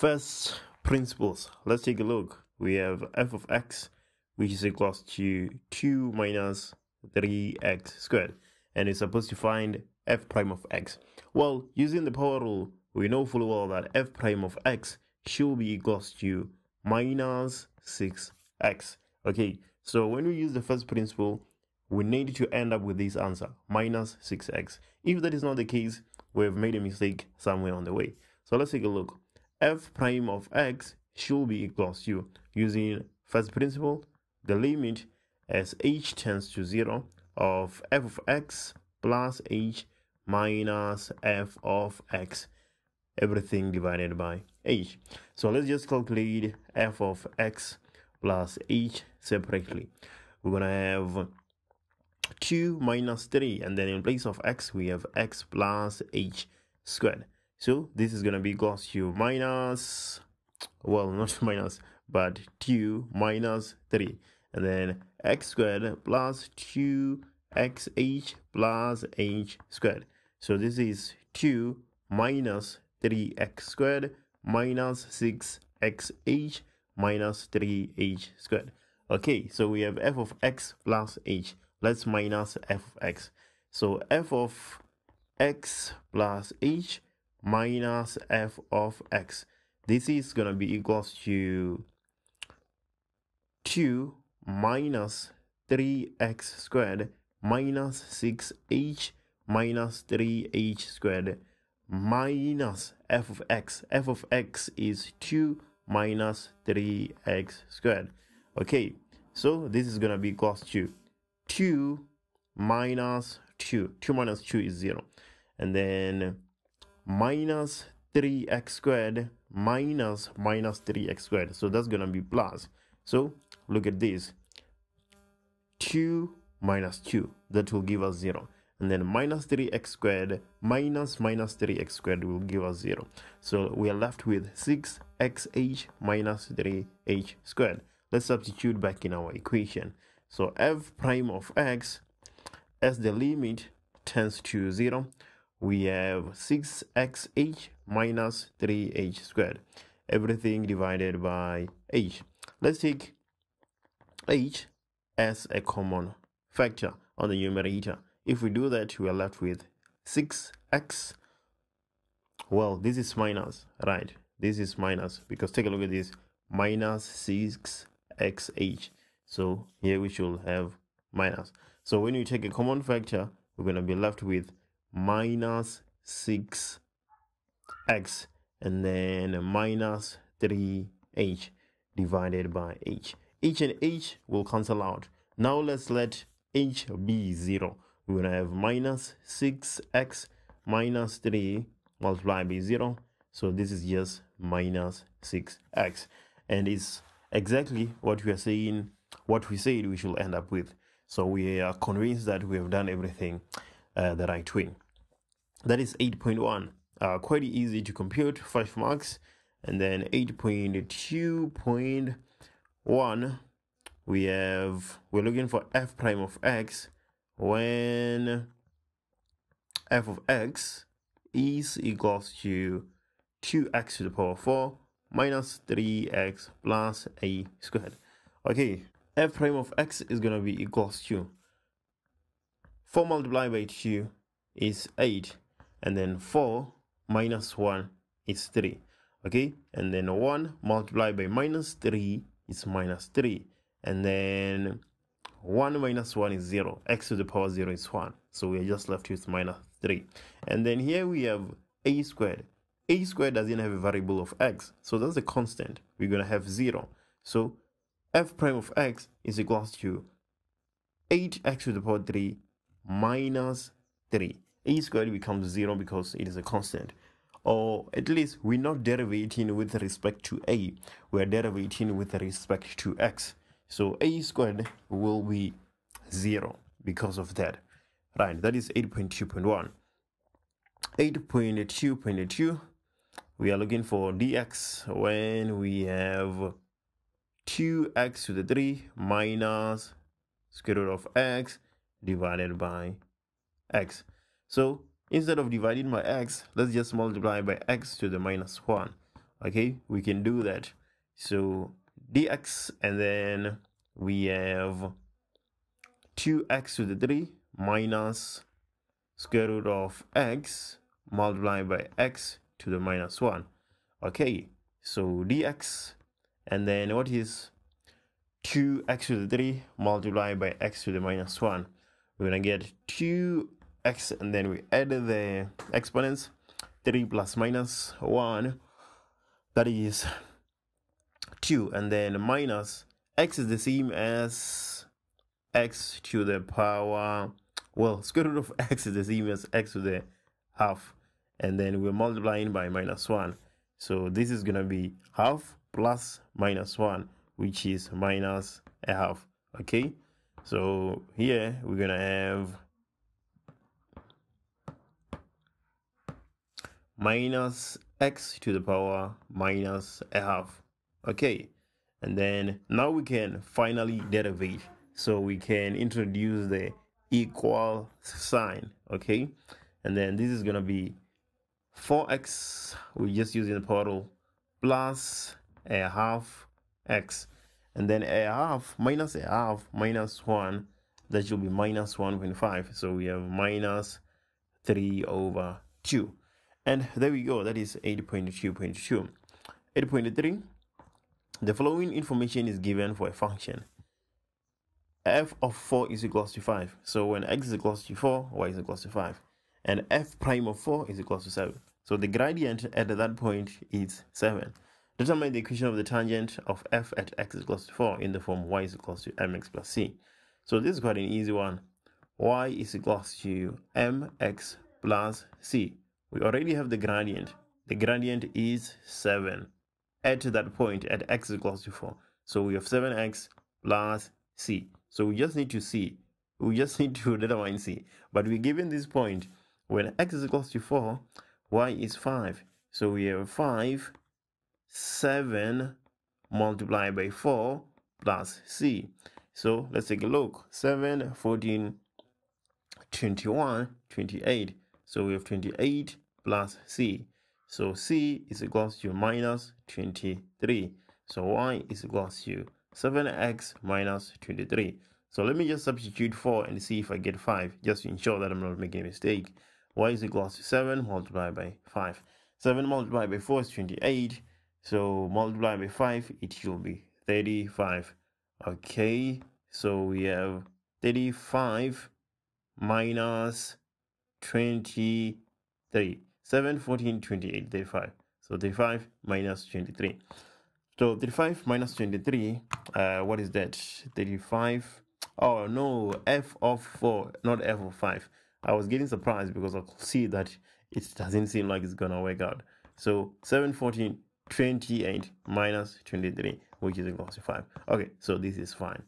First principles. Let's take a look. We have f of x, which is equals to 2 minus 3x squared. And it's supposed to find f prime of x. Well, using the power rule, we know full well that f prime of x should be equals to minus 6x. Okay, so when we use the first principle, we need to end up with this answer, minus 6x. If that is not the case, we have made a mistake somewhere on the way. So let's take a look. F prime of x should be equals to, using first principle, the limit as h tends to 0 of f of x plus h minus f of x everything divided by h. So let's just calculate f of x plus h separately. We're gonna have 2 minus 3 and then in place of x we have x plus h squared so this is going to be equals to minus well not minus but 2 minus 3 and then x squared plus 2xh plus h squared. So this is 2 minus 3x squared minus 6xh minus 3h squared. Okay so we have f of x plus h. Let's minus f of x. So f of x plus h minus f of x. This is going to be equals to 2 minus 3x squared minus 6h minus 3h squared minus f of x. f of x is 2 minus 3x squared. Okay, so this is going to be equals to 2 minus 2. 2 minus 2 is 0. And then minus 3x squared minus minus 3x squared. So that's going to be plus. So look at this. 2 minus 2. That will give us 0. And then minus 3x squared minus minus 3x squared will give us 0. So we are left with 6xh minus 3h squared. Let's substitute back in our equation. So f prime of x as the limit tends to 0, we have 6xh minus 3h squared. Everything divided by h. Let's take h as a common factor on the numerator. If we do that, we are left with 6x. Well, this is minus, right? This is minus because take a look at this minus 6xh. So here we should have minus. So when you take a common factor, we're going to be left with minus 6x and then minus 3h divided by h. h and h will cancel out. Now let's let h be 0. We're going to have minus 6x minus 3 multiplied by 0. So this is just minus 6x. And it's exactly what we are saying what we said we should end up with. So we are convinced that we have done everything uh, the right way. That is 8.1. Uh, quite easy to compute, 5 marks. And then 8.2.1, we have, we're looking for f prime of x when f of x is equals to 2x to the power 4 minus 3x plus a squared. Okay, f prime of x is going to be equals to 4 multiplied by 2 is 8 and then 4 minus 1 is 3 okay? And then 1 multiplied by minus 3 is minus 3 and then 1 minus 1 is 0 x to the power 0 is 1 so we are just left with minus 3 and then here we have a squared. A squared doesn't have a variable of x so that's a constant. We're going to have 0 so f prime of x is equals to 8x to the power 3 minus 3. a squared becomes 0 because it is a constant. Or at least we're not derivating with respect to a, we're derivating with respect to x. So a squared will be 0 because of that. Right, that is 8.2.1. 8.2.2, we are looking for dx when we have 2x to the 3 minus square root of x divided by x. So instead of dividing by x, let's just multiply by x to the minus 1. okay we can do that so dx and then we have 2x to the 3 minus square root of x multiplied by x to the minus 1 okay so dx and then what is 2x to the 3 multiplied by x to the minus 1 we're gonna get 2x and then we add the exponents. 3 plus minus 1 that is 2 and then minus x is the same as x to the power well square root of x is the same as x to the half. And then we're multiplying by minus 1 so this is gonna be half plus minus 1 which is minus a half okay so here we're gonna have minus x to the power minus a half. Okay and then now we can finally derivate. So we can introduce the equal sign okay? And then this is gonna be 4x we're just using the power plus a half x and then a half minus a half minus 1 that should be minus 1.5 so we have minus 3 over 2 and there we go that is 8.2.2 8.3 the following information is given for a function. F of 4 is equals to 5 so when x is equals to 4 y is equals to 5 and f prime of 4 is equals to 7 so the gradient at that point is 7 Determine the equation of the tangent of f at x is equals to 4 in the form y is equals to mx plus c. So this is quite an easy one. y is equals to mx plus c. We already have the gradient. The gradient is 7 at that point at x is equals to 4. So we have 7x plus c. So we just need to see. We just need to determine c. But we're given this point when x is equals to 4, y is 5. So we have 5 7 multiplied by 4 plus c. So let's take a look. 7, 14, 21, 28. So we have 28 plus c. So c is equals to minus 23. So y is equals to 7x minus 23. So let me just substitute 4 and see if I get 5, just to ensure that I'm not making a mistake. y is equals to 7 multiplied by 5. 7 multiplied by 4 is 28. So multiply by 5, it should be 35. Okay, so we have 35 minus 23. 7, 14, 28, 35. So 35 minus 23. So 35 minus 23, uh, what is that? 35. Oh no, f of 4, not f of 5. I was getting surprised because I could see that it doesn't seem like it's gonna work out. So 7, 14, 28 minus 23 which is equal to 5 okay so this is fine